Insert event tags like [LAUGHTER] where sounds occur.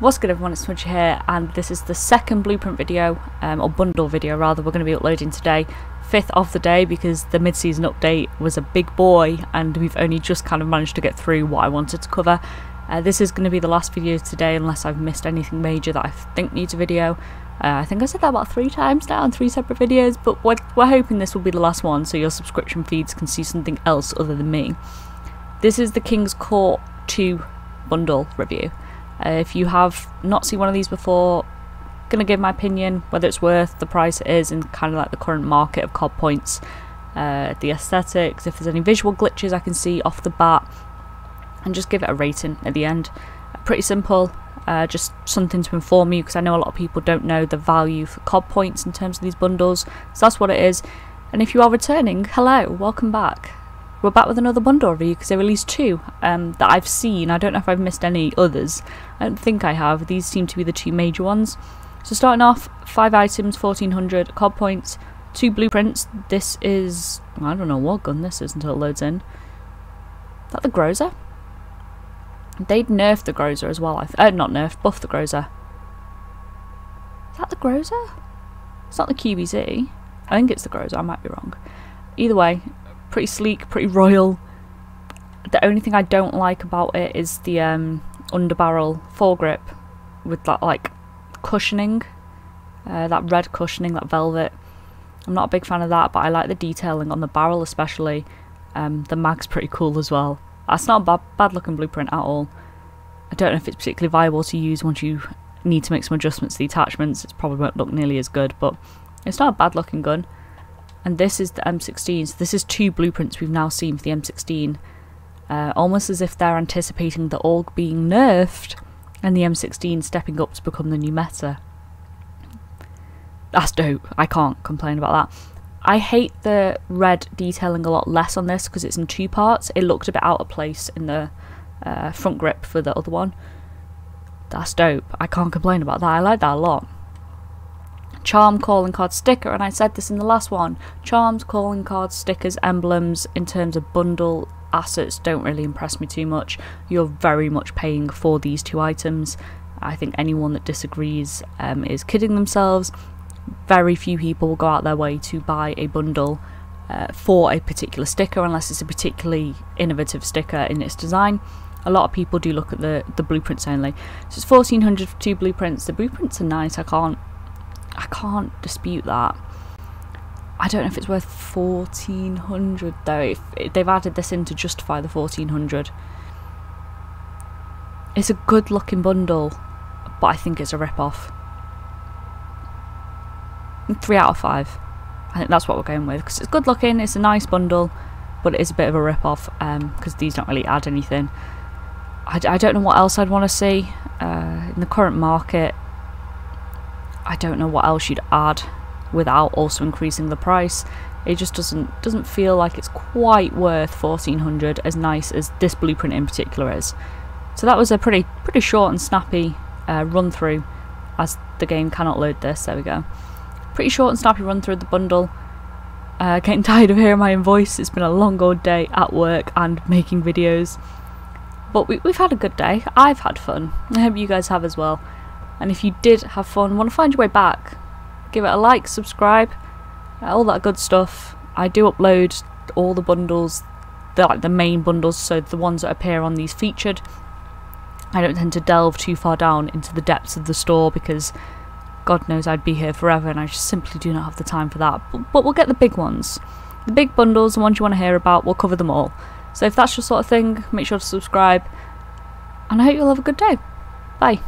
What's good everyone, it's Smudgy here and this is the second blueprint video, um, or bundle video rather, we're going to be uploading today. Fifth of the day because the mid-season update was a big boy and we've only just kind of managed to get through what I wanted to cover. Uh, this is going to be the last video today unless I've missed anything major that I think needs a video. Uh, I think I said that about three times now in three separate videos, but we're, we're hoping this will be the last one so your subscription feeds can see something else other than me. This is the King's Court 2 bundle review. Uh, if you have not seen one of these before, gonna give my opinion whether it's worth the price it is in kind of like the current market of COD points, uh, the aesthetics, if there's any visual glitches I can see off the bat, and just give it a rating at the end. Pretty simple, uh, just something to inform you because I know a lot of people don't know the value for COD points in terms of these bundles, so that's what it is. And if you are returning, hello, welcome back we're back with another bundle review because they released two um, that I've seen. I don't know if I've missed any others. I don't think I have. These seem to be the two major ones. So starting off, five items, 1400 COD points, two blueprints. This is, I don't know what gun this is until it loads in. Is that the Groza? They'd nerfed the Groza as well. I uh, not nerfed, buffed the Groza. Is that the Groza? It's not the QBZ. I think it's the Groza, I might be wrong. Either way, pretty sleek, pretty royal. The only thing I don't like about it is the um, underbarrel foregrip with that like cushioning, uh, that red cushioning, that velvet. I'm not a big fan of that, but I like the detailing on the barrel especially. Um, the mag's pretty cool as well. That's not a bad, bad looking blueprint at all. I don't know if it's particularly viable to use once you need to make some adjustments to the attachments. It probably won't look nearly as good, but it's not a bad looking gun and this is the M16. So this is two blueprints we've now seen for the M16, uh, almost as if they're anticipating the AUG being nerfed and the M16 stepping up to become the new meta. That's dope. I can't complain about that. I hate the red detailing a lot less on this because it's in two parts. It looked a bit out of place in the uh, front grip for the other one. That's dope. I can't complain about that. I like that a lot charm calling card sticker and I said this in the last one charms calling card stickers emblems in terms of bundle assets don't really impress me too much. You're very much paying for these two items. I think anyone that disagrees um, is kidding themselves. Very few people will go out their way to buy a bundle uh, for a particular sticker unless it's a particularly innovative sticker in its design. A lot of people do look at the the blueprints only. So it's 1400 for two blueprints. The blueprints are nice. I can't I can't dispute that. I don't know if it's worth 1400 though. If, they've added this in to justify the 1400. It's a good looking bundle, but I think it's a rip off. Three out of five. I think that's what we're going with because it's good looking. It's a nice bundle, but it is a bit of a rip off because um, these don't really add anything. I, I don't know what else I'd want to see uh, in the current market. I don't know what else you'd add without also increasing the price. It just doesn't doesn't feel like it's quite worth 1400 as nice as this blueprint in particular is. So that was a pretty pretty short and snappy uh, run through as the game cannot load this, there we go. Pretty short and snappy run through the bundle. Uh, getting [LAUGHS] tired of hearing my own voice, it's been a long old day at work and making videos. But we, we've had a good day, I've had fun, I hope you guys have as well. And if you did have fun, want to find your way back, give it a like, subscribe, all that good stuff. I do upload all the bundles, the, like the main bundles, so the ones that appear on these featured. I don't tend to delve too far down into the depths of the store because God knows I'd be here forever and I just simply do not have the time for that. But, but we'll get the big ones. The big bundles, the ones you want to hear about, we'll cover them all. So if that's your sort of thing, make sure to subscribe. And I hope you'll have a good day. Bye.